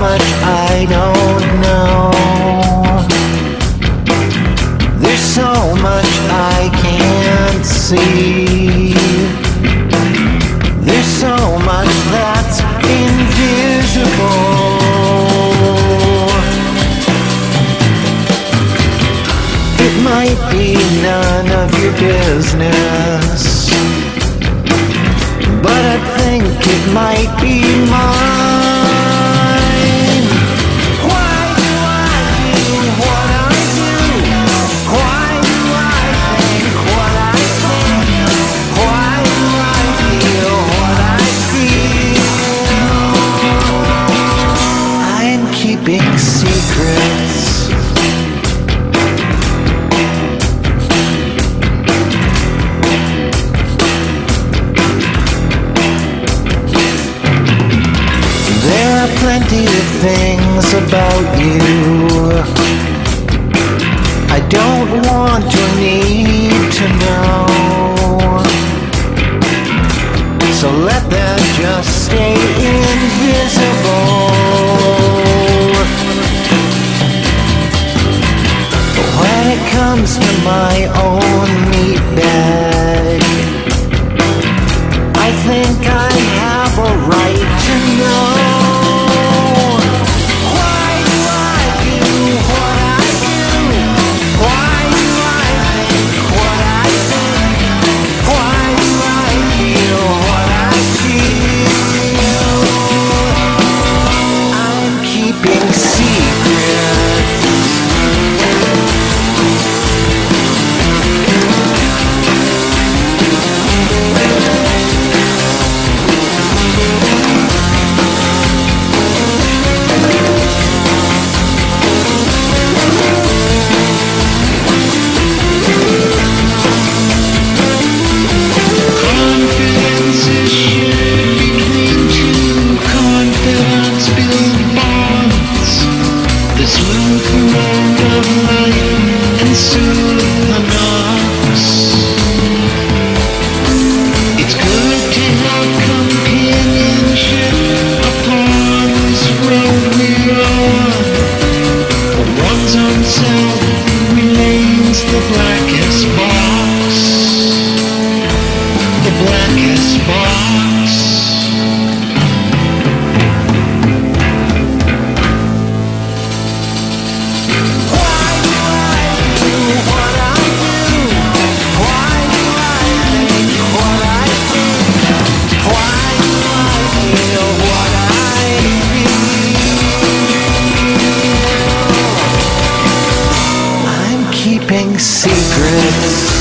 much I don't know. There's so much I can't see. There's so much that's invisible. It might be none of your business But I think it might be mine. Keeping secrets. There are plenty of things about you I don't want or need my own The blackest box. The blackest box. secrets.